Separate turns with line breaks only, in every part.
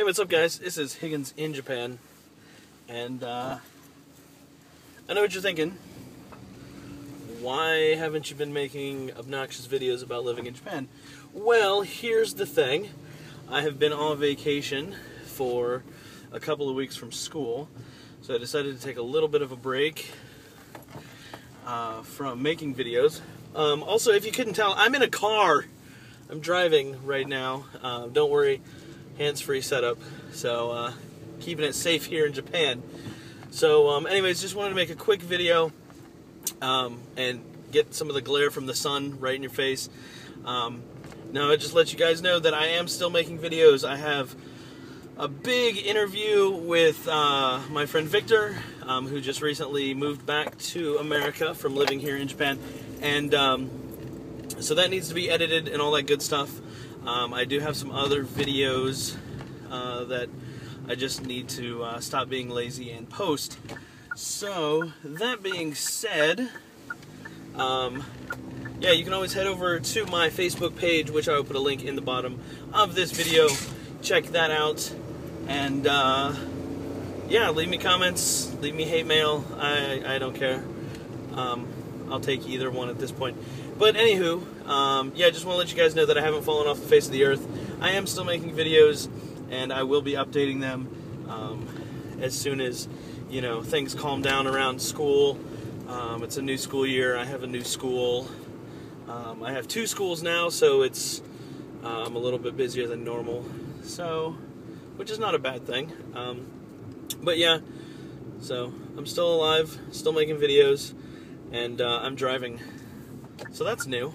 Hey, what's up, guys? This is Higgins in Japan, and uh, I know what you're thinking. Why haven't you been making obnoxious videos about living in Japan? Well, here's the thing. I have been on vacation for a couple of weeks from school, so I decided to take a little bit of a break uh, from making videos. Um, also, if you couldn't tell, I'm in a car. I'm driving right now. Uh, don't worry, hands-free setup. So uh, keeping it safe here in Japan. So um, anyways, just wanted to make a quick video um, and get some of the glare from the sun right in your face. Um, now, I just let you guys know that I am still making videos. I have a big interview with uh, my friend Victor, um, who just recently moved back to America from living here in Japan. And um, so that needs to be edited and all that good stuff. Um, I do have some other videos uh, that I just need to uh, stop being lazy and post. So, that being said, um, yeah, you can always head over to my Facebook page, which I will put a link in the bottom of this video. Check that out. And, uh, yeah, leave me comments, leave me hate mail. I, I don't care. Um, I'll take either one at this point. But anywho, um, yeah, I just want to let you guys know that I haven't fallen off the face of the earth. I am still making videos, and I will be updating them um, as soon as you know things calm down around school. Um, it's a new school year. I have a new school. Um, I have two schools now, so it's uh, I'm a little bit busier than normal. So, which is not a bad thing. Um, but yeah, so I'm still alive, still making videos, and uh, I'm driving. So that's new.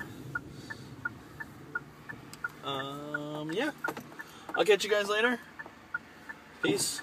Um, yeah. I'll catch you guys later. Peace.